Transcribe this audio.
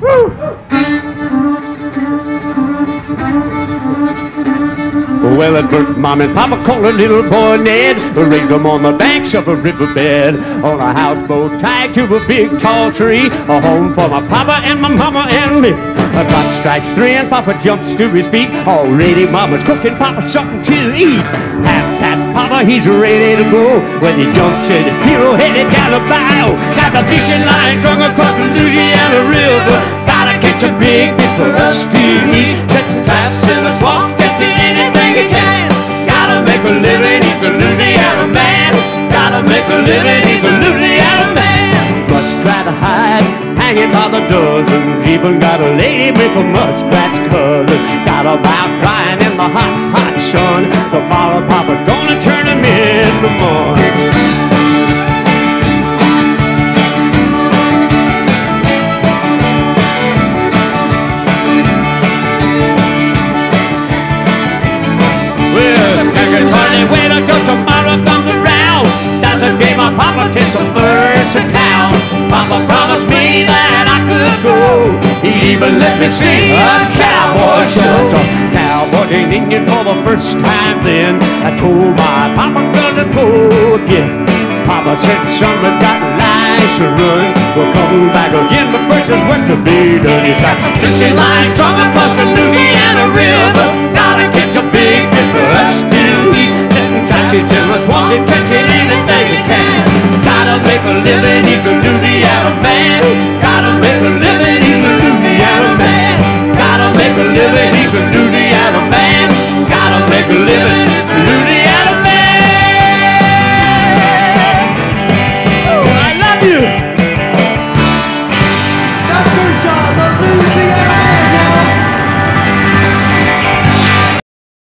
Well, it burnt Mom and Papa called a little boy Ned, raised him on the banks of a riverbed, on a houseboat tied to a big tall tree, a home for my papa and my mama and me. A clock strikes three and Papa jumps to his feet. Already Mama's cooking Papa something to eat. Half past Papa, he's ready to go. When he jumps in his pirogue headed down the bayou. Got the fishing line strung across the Louisiana River. Gotta catch a big fish for us to eat. Setting traps in the swamps, catching anything he can. Gotta make a living, he's a Louisiana man. Gotta make a living, he's a Louisiana man. Must try to hide, hanging by the dozens. Even got a lady with a muskrat's cousin. Got about drying in the hot, hot sun. Tomorrow Papa's gonna turn takes a versatile. Papa promised me that I could go. He even let me sing a cowboy show. Cowboy in Indian for the first time then. I told my papa gonna go again. Papa said, son, we got lines to run. We'll come back again, but first there's work to be done. It's like fishing lines strung across the Louisiana River. Gotta catch a big fish for us to eat. Traps in the swamp and catching anything we can. Gotta make a living, he's a Louisiana man.